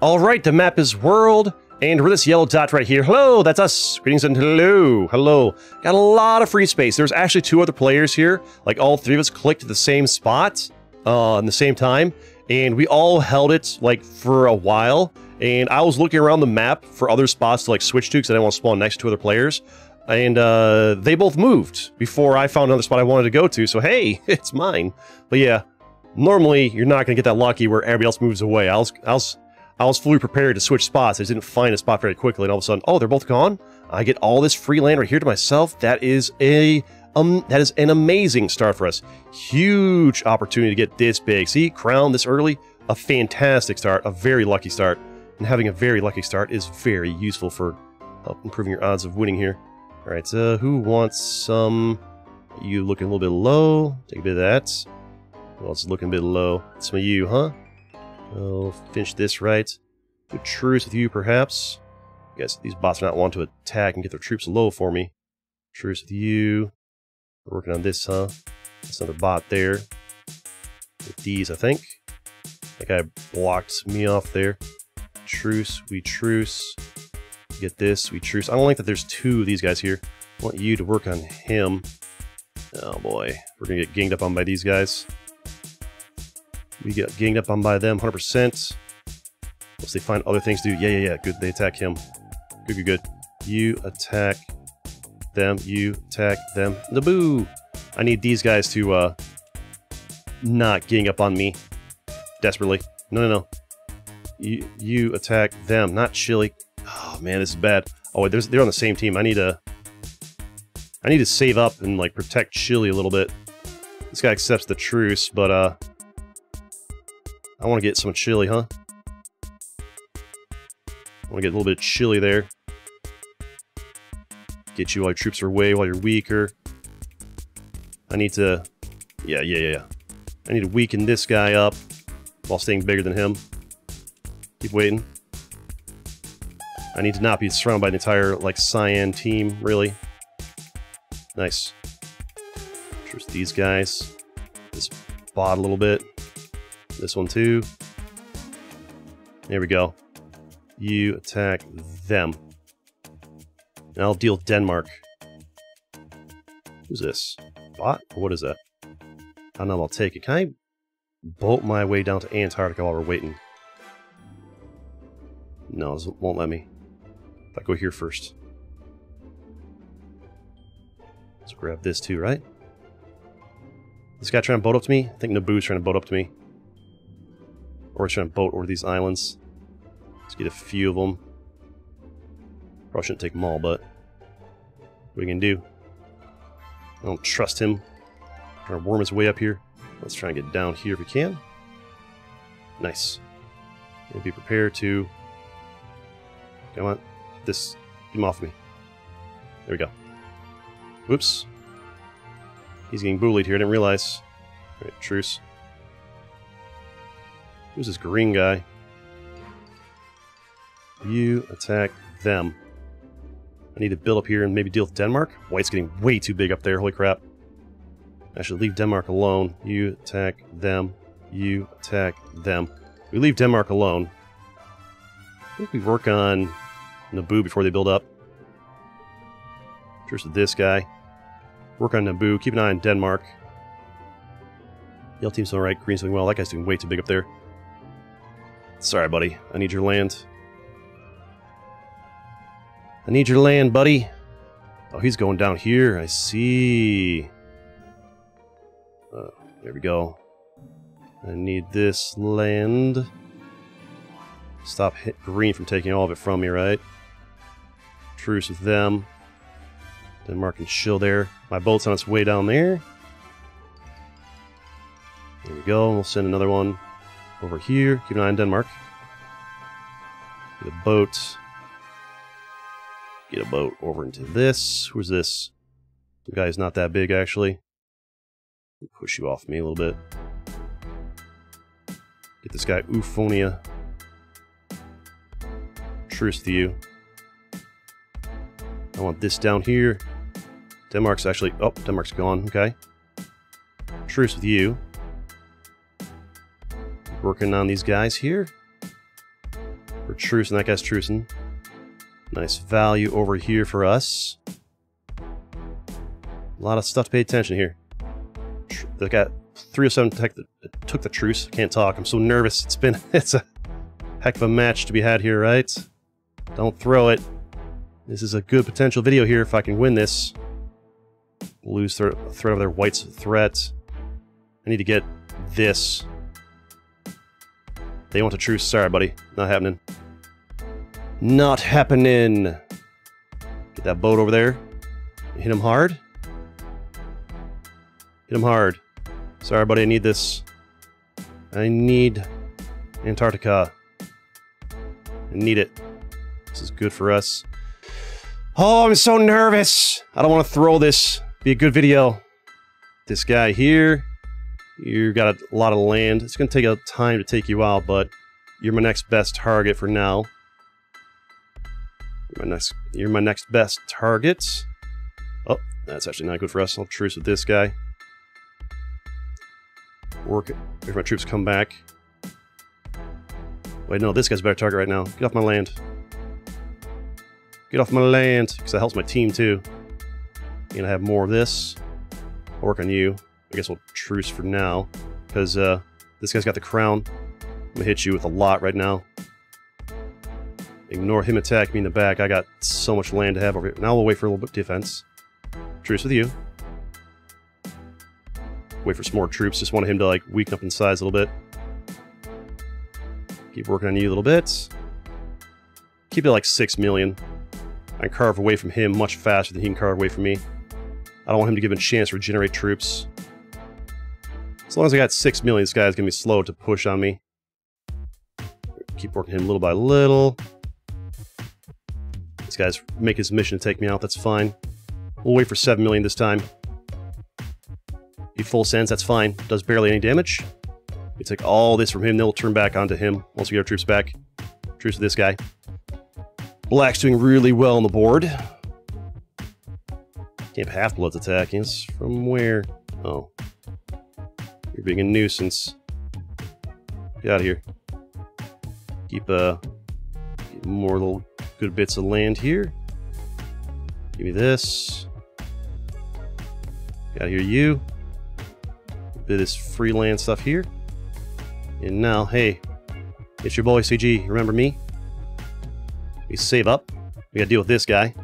All right, the map is world, and we're this yellow dot right here. Hello, that's us. Greetings and hello, hello. Got a lot of free space. There's actually two other players here. Like all three of us clicked the same spot uh, in the same time, and we all held it like for a while. And I was looking around the map for other spots to like switch to because I didn't want to spawn next to other players. And uh, they both moved before I found another spot I wanted to go to. So hey, it's mine. But yeah, normally you're not gonna get that lucky where everybody else moves away. I was, I was fully prepared to switch spots. I didn't find a spot very quickly, and all of a sudden, oh, they're both gone. I get all this free land right here to myself. That is a um, that is an amazing start for us. Huge opportunity to get this big. See, crown this early, a fantastic start, a very lucky start. And having a very lucky start is very useful for improving your odds of winning here. All right, so who wants some? You looking a little bit low? Take a bit of that. Well, it's looking a bit low. Some of you, huh? I'll finish this right. Good truce with you, perhaps. I guess these bots are not want to attack and get their troops low for me. Truce with you. We're working on this, huh? That's another bot there. With these, I think. That guy blocked me off there. Truce, we truce. Get this, we truce. I don't like that there's two of these guys here. I want you to work on him. Oh boy, we're gonna get ganged up on by these guys. We get ganged up on by them 100%. Unless they find other things to do. Yeah, yeah, yeah. Good. They attack him. Good, good, good. You attack them. You attack them. Naboo! I need these guys to uh, not gang up on me. Desperately. No, no, no. You, you attack them, not Chili. Oh, man, this is bad. Oh, wait, they're on the same team. I need to... I need to save up and, like, protect Chili a little bit. This guy accepts the truce, but, uh... I want to get some chili, huh? I want to get a little bit of chili there. Get you while your troops are away, while you're weaker. I need to... Yeah, yeah, yeah. I need to weaken this guy up while staying bigger than him. Keep waiting. I need to not be surrounded by the entire, like, cyan team, really. Nice. Trust these guys. This bot a little bit. This one too. There we go. You attack them. And I'll deal Denmark. Who's this? Bot? What is that? I don't know, I'll take it. Can I bolt my way down to Antarctica while we're waiting? No, it won't let me. If I go here first. Let's grab this too, right? This guy trying to boat up to me? I think Naboo's trying to boat up to me. To boat over these islands. Let's get a few of them. Probably shouldn't take them all, but you gonna do? I don't trust him. Trying to worm his way up here. Let's try and get down here if we can. Nice. And be prepared to... Come on. This... Get him off me. There we go. Whoops. He's getting bullied here. I didn't realize. Alright, truce. Who's this green guy? You attack them. I need to build up here and maybe deal with Denmark. White's getting way too big up there, holy crap. I should leave Denmark alone. You attack them. You attack them. We leave Denmark alone. I think we work on Naboo before they build up. With this guy. Work on Naboo. Keep an eye on Denmark. Yellow team's alright. Green's doing well. That guy's doing way too big up there. Sorry, buddy. I need your land. I need your land, buddy. Oh, he's going down here. I see. Uh, there we go. I need this land. Stop green from taking all of it from me, right? Truce with them. Denmark and chill there. My boat's on its way down there. There we go. We'll send another one over here. Keep an eye on Denmark. Get a boat. Get a boat over into this. Who's this? The guy's not that big, actually. Push you off me a little bit. Get this guy, Euphonia. Truce to you. I want this down here. Denmark's actually... Oh, Denmark's gone. Okay. Truce with you. Working on these guys here. trucing. That guy's trucing. Nice value over here for us. A lot of stuff to pay attention here. They got 307 tech that took the truce. Can't talk. I'm so nervous. It's been it's a heck of a match to be had here, right? Don't throw it. This is a good potential video here if I can win this. Lose th threat over there. White's threat. I need to get this. They want a truce. Sorry, buddy. Not happening. Not happening. Get that boat over there. Hit him hard. Hit him hard. Sorry, buddy. I need this. I need Antarctica. I need it. This is good for us. Oh, I'm so nervous. I don't want to throw this. Be a good video. This guy here. You got a lot of land. It's going to take a time to take you out, but you're my next best target for now. You're my next, you're my next best target. Oh, that's actually not good for us. I'll truce with this guy. Work it if my troops come back. Wait, no, this guy's a better target right now. Get off my land. Get off my land, because that helps my team too. And I have more of this. I'll work on you. I guess we'll truce for now, because uh, this guy's got the crown. I'm gonna hit you with a lot right now. Ignore him attack me in the back. I got so much land to have over here. Now we'll wait for a little bit of defense. Truce with you. Wait for some more troops. Just wanted him to like weaken up in size a little bit. Keep working on you a little bit. Keep it like 6 million. I can carve away from him much faster than he can carve away from me. I don't want him to give him a chance to regenerate troops. As long as I got 6 million, this guy's going to be slow to push on me. Keep working him little by little. This guy's make his mission to take me out, that's fine. We'll wait for 7 million this time. He full sends, that's fine. Does barely any damage. We take all this from him, then we'll turn back onto him once we get our troops back. Troops to this guy. Black's doing really well on the board. Camp Half-Blood's attacking us. From where? Oh. You're being a nuisance. Get out of here. Keep, uh... More little good bits of land here. Give me this. Get out of here, you. A bit of this freelance stuff here. And now, hey, it's your boy CG. Remember me? We save up. We gotta deal with this guy.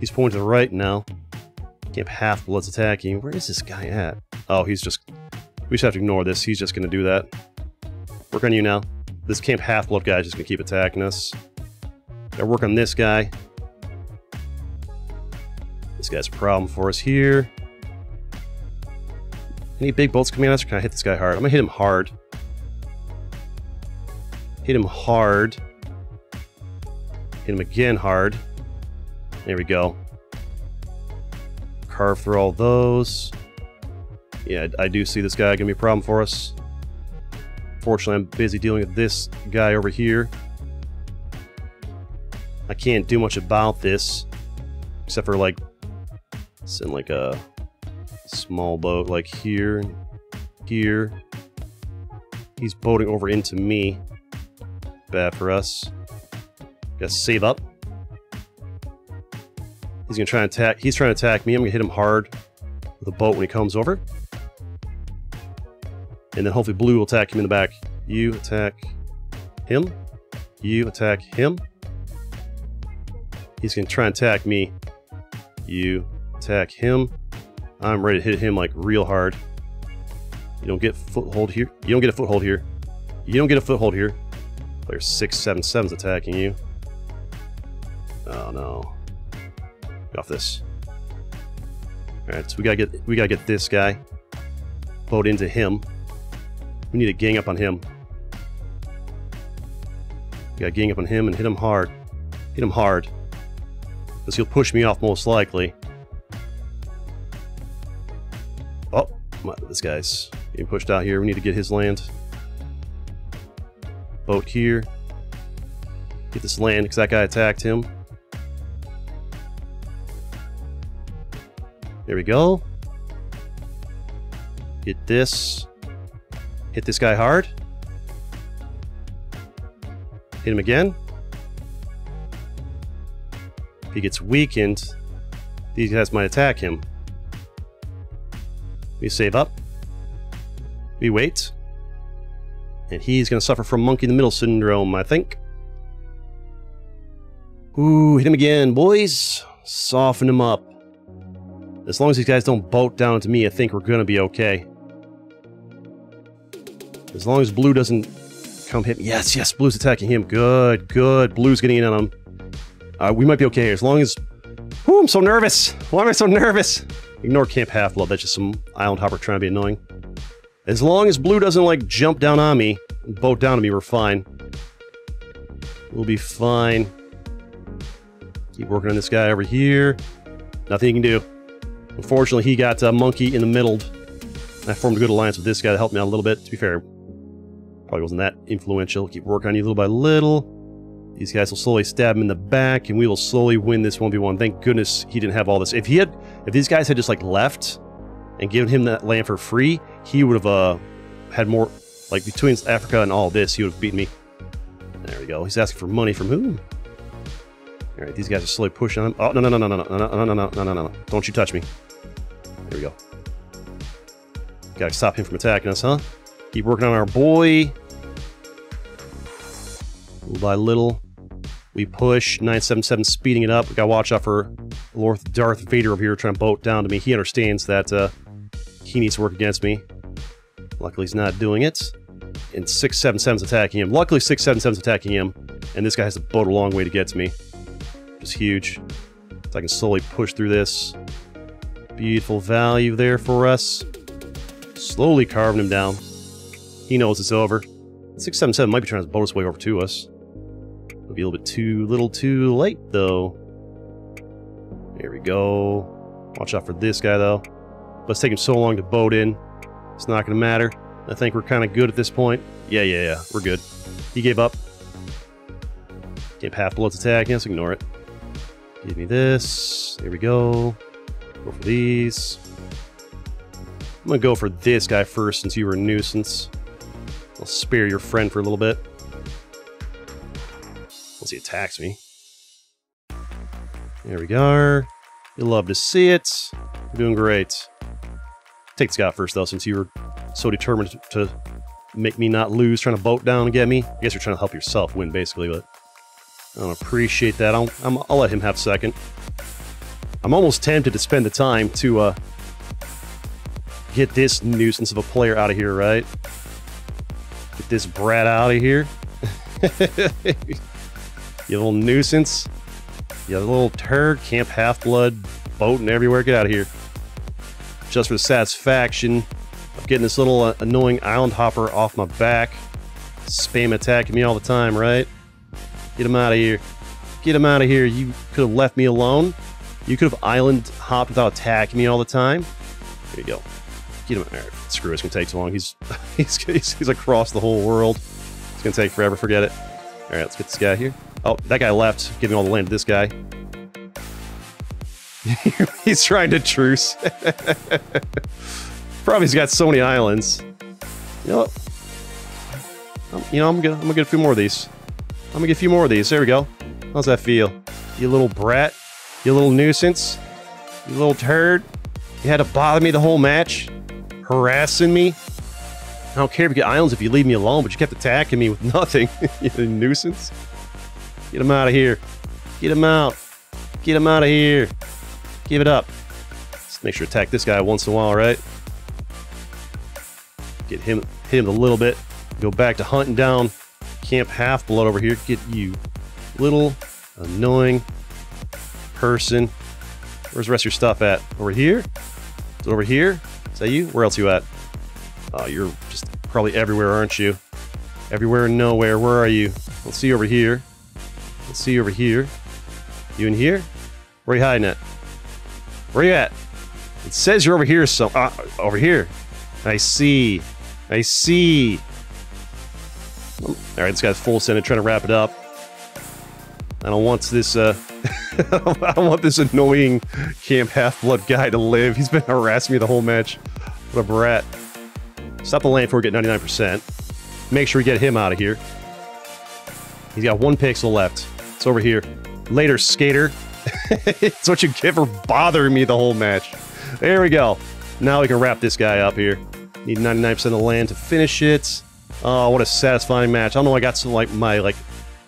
He's pointing to the right now. Camp Half-Blood's attacking. Where is this guy at? Oh, he's just... We just have to ignore this. He's just gonna do that. Work on you now. This Camp Half-Blood guy is just gonna keep attacking us. Gotta work on this guy. This guy's a problem for us here. Any big bolts coming at us, or can I hit this guy hard? I'm gonna hit him hard. Hit him hard. Hit him again hard. There we go. Carve through all those. Yeah, I do see this guy gonna be a problem for us. Fortunately, I'm busy dealing with this guy over here. I can't do much about this. Except for, like, send, like, a small boat, like, here, here. He's boating over into me bad for us. Gotta save up. He's gonna try and attack. He's trying to attack me. I'm gonna hit him hard with a boat when he comes over. And then hopefully blue will attack him in the back. You attack him. You attack him. He's gonna try and attack me. You attack him. I'm ready to hit him like real hard. You don't get foothold here. You don't get a foothold here. You don't get a foothold here. Player 677's attacking you. Oh no. Get off this. Alright, so we gotta get we gotta get this guy. Boat into him. We need to gang up on him. We gotta gang up on him and hit him hard. Hit him hard. Because he'll push me off most likely. Oh, my, this guy's getting pushed out here. We need to get his land. Boat here. Get this land because that guy attacked him. There we go. Get this. Hit this guy hard. Hit him again. If he gets weakened, these guys might attack him. We save up. We wait. And he's going to suffer from monkey in the middle syndrome, I think. Ooh, hit him again, boys. Soften him up. As long as these guys don't boat down to me, I think we're going to be okay. As long as blue doesn't come hit me. Yes, yes, blue's attacking him. Good, good. Blue's getting in on him. Uh, we might be okay as long as... Whoo, I'm so nervous. Why am I so nervous? Ignore Camp Half-Blood. That's just some island hopper trying to be annoying. As long as blue doesn't, like, jump down on me, boat down on me, we're fine. We'll be fine. Keep working on this guy over here. Nothing he can do. Unfortunately, he got uh, Monkey in the middle. I formed a good alliance with this guy to help me out a little bit. To be fair, probably wasn't that influential. Keep working on you little by little. These guys will slowly stab him in the back, and we will slowly win this 1v1. Thank goodness he didn't have all this. If he had, if these guys had just like left and given him that land for free, he would have uh, had more, like between Africa and all this, he would have beaten me. There we go. He's asking for money from whom? All right, these guys are slowly pushing on him. Oh, no, no, no, no, no, no, no, no, no, no, no, no, no. Don't you touch me. There we go. Gotta stop him from attacking us, huh? Keep working on our boy. Little by little, we push. 977 speeding it up. We gotta watch out for Lord Darth Vader over here trying to boat down to me. He understands that uh, he needs to work against me. Luckily, he's not doing it. And 677's attacking him. Luckily, 677's attacking him. And this guy has to boat a long way to get to me. Which is huge. So I can slowly push through this. Beautiful value there for us. Slowly carving him down. He knows it's over. 677 might be trying to boat his way over to us. It'll be a little bit too little too late, though. There we go. Watch out for this guy, though. But it's taking so long to boat in. It's not going to matter. I think we're kind of good at this point. Yeah, yeah, yeah. We're good. He gave up. Gave Half-Blood's attacking us. Ignore it. Give me this. There we go. Go for these. I'm going to go for this guy first since you were a nuisance. I'll spare your friend for a little bit. He attacks me. There we go. You'll love to see it. You're doing great. Take the Scott first, though, since you were so determined to make me not lose, trying to boat down and get me. I guess you're trying to help yourself win, basically, but I don't appreciate that. I'll, i will let him have second. I'm almost tempted to spend the time to uh, get this nuisance of a player out of here, right? Get this brat out of here. you little nuisance. You little turd. Camp Half-Blood. Boating everywhere. Get out of here. Just for the satisfaction of getting this little uh, annoying island hopper off my back. Spam attacking me all the time, right? Get him out of here. Get him out of here. You could have left me alone. You could have island hopped without attacking me all the time. There you go. Get him. Screw it. It's to take too long. He's, he's, he's, he's across the whole world. It's going to take forever. Forget it. All right, let's get this guy here. Oh, that guy left, giving all the land to this guy. he's trying to truce. Probably he's got so many islands. You know what? Um, you know, I'm gonna, I'm gonna get a few more of these. I'm gonna get a few more of these. There we go. How's that feel? You little brat. You little nuisance. You little turd. You had to bother me the whole match. Harassing me. I don't care if you get islands if you leave me alone, but you kept attacking me with nothing. you nuisance. Get him out of here. Get him out. Get him out of here. Give it up. Let's make sure to attack this guy once in a while, right? Get him, hit him a little bit. Go back to hunting down Camp Half-Blood over here. Get you little annoying person. Where's the rest of your stuff at? Over here? Is over here? Is that you? Where else you at? Oh, you're just probably everywhere, aren't you? Everywhere and nowhere. Where are you? Let's see over here. Let's see over here. You in here? Where you hiding at? Where you at? It says you're over here, so uh, over here. I see. I see. All right, this guy's full send trying to wrap it up. I don't want this. Uh, I don't want this annoying Camp Half Blood guy to live. He's been harassing me the whole match. What a brat. Stop the land before we get 99%. Make sure we get him out of here. He's got one pixel left. It's over here. Later, skater. it's what you get for bothering me the whole match. There we go. Now we can wrap this guy up here. Need 99% of the land to finish it. Oh, what a satisfying match. I don't know I got some, like, my, like,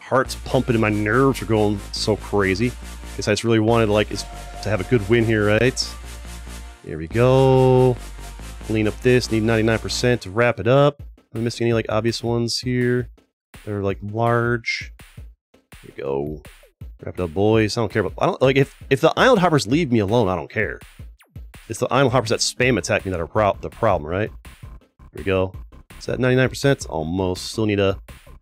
heart's pumping and my nerves are going so crazy. Guess I just really wanted, like, is to have a good win here, right? There we go. Clean up this. Need 99% to wrap it up. Am I missing any, like, obvious ones here? They're, like, large. Go. Wrap it up, boys. I don't care about... I don't, like, if, if the island hoppers leave me alone, I don't care. It's the island hoppers that spam attack me that are pro the problem, right? Here we go. Is that 99%? Almost. Still need a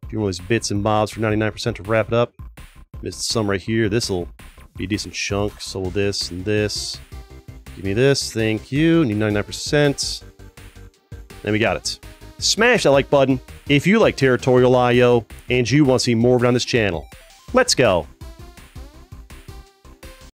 few more of these bits and bobs for 99% to wrap it up. Missed some right here. This'll be a decent chunk. So will this and this. Give me this. Thank you. Need 99%. Then we got it. Smash that like button if you like Territorial IO and you want to see more of it on this channel. Let's go.